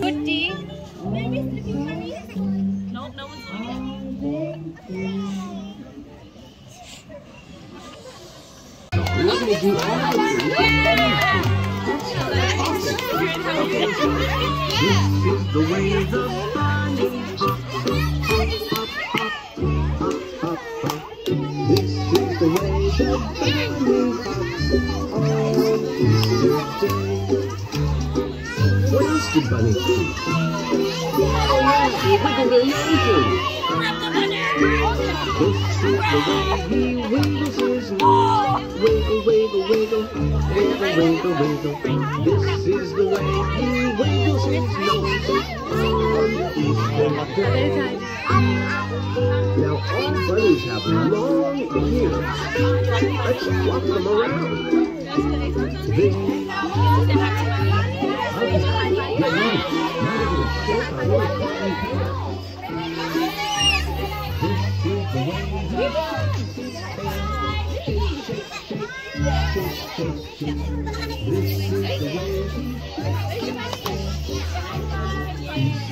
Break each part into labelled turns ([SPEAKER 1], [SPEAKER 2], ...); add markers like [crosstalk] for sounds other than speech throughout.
[SPEAKER 1] Goodie.
[SPEAKER 2] Nope, no one's looking.
[SPEAKER 3] We're gonna do all of this. This is the way the What else did bunnies do? Wiggle the way he wiggles his nose. Wiggle, wiggle, wiggle, wiggle, wiggle, wiggle. This is the way he wiggles his nose on Easter day. Now all bunnies have long ears. Let's flop them around. This, little button hair. This is the way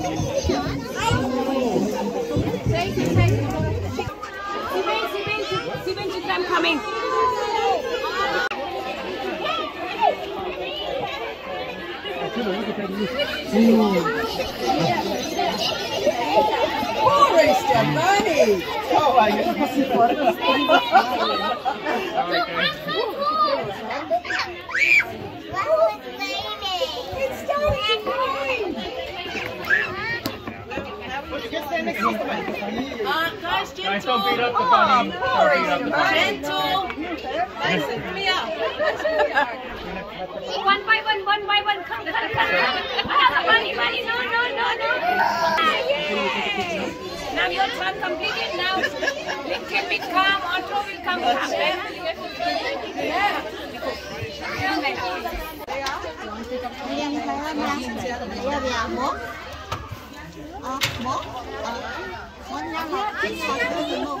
[SPEAKER 3] Thank you.
[SPEAKER 4] Pobre Stefani! To rain!
[SPEAKER 2] Uh, guys, gentle.
[SPEAKER 5] Guys, don't beat up the bunny. Up the bunny.
[SPEAKER 2] Gentle. Nice and clear.
[SPEAKER 1] One by one, one by one. Come, come, come. Money, money. No, no, no, no. Yay. Now your turn completed. Now Lincoln will come. Auto will come. come. Yeah.
[SPEAKER 6] Riêng thấy là bây giờ là mốt mốt mốt
[SPEAKER 2] nhau là chín sáu mươi mốt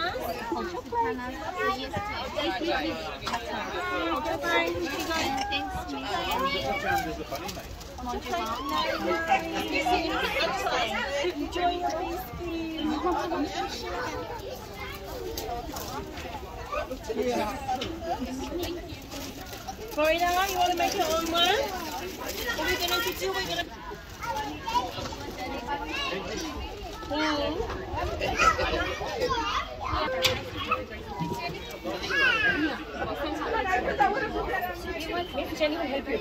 [SPEAKER 7] Florida, you want to make your own one? What are we going to do? We're going to
[SPEAKER 8] Help you.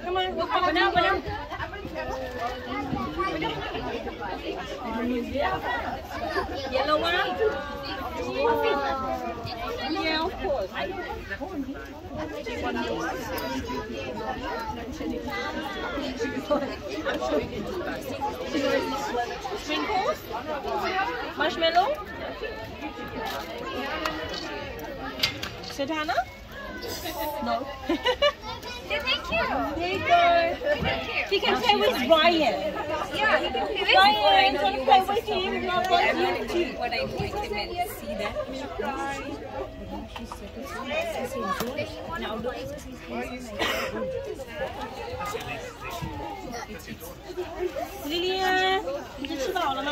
[SPEAKER 8] Come on, banana. Yellow one. Yeah, of course. Sprinkles. Marshmallow. Santana? No. [laughs]
[SPEAKER 1] Thank you.
[SPEAKER 8] There you go. He can play with Ryan.
[SPEAKER 1] Yeah, he can play with
[SPEAKER 8] Ryan, want to play with him? Not want you too.
[SPEAKER 1] When I when I came in, see that.
[SPEAKER 7] Lilian，你已经吃饱了吗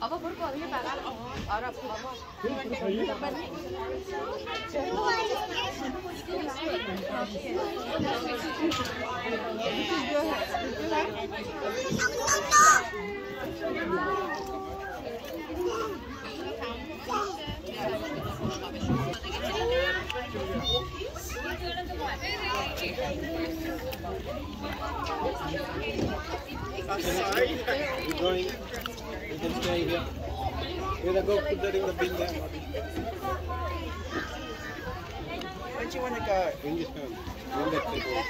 [SPEAKER 9] We're going. You can stay here. We're gonna go put that in the bin there. Where do you want to go? In this room. In that table.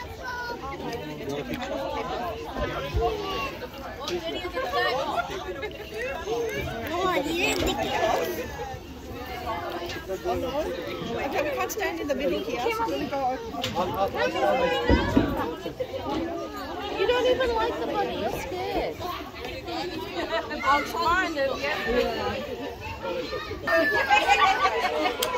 [SPEAKER 6] Okay, we can't stand in the middle here. So we're gonna
[SPEAKER 1] You don't even like the bunny. You're scared.
[SPEAKER 7] I'll try to get
[SPEAKER 1] Time All right. [laughs]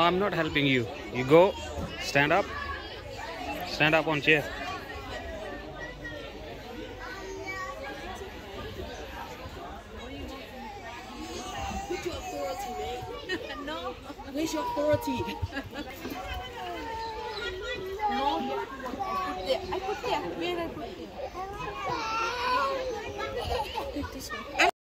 [SPEAKER 10] No, I'm not helping you. You go, stand up, stand up on chair.
[SPEAKER 2] Put your authority, mate. no. Where's your authority? [laughs] no, you have to work. I put there. I put there. Where I put there? Take this one.